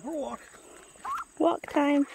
for a walk. Walk time.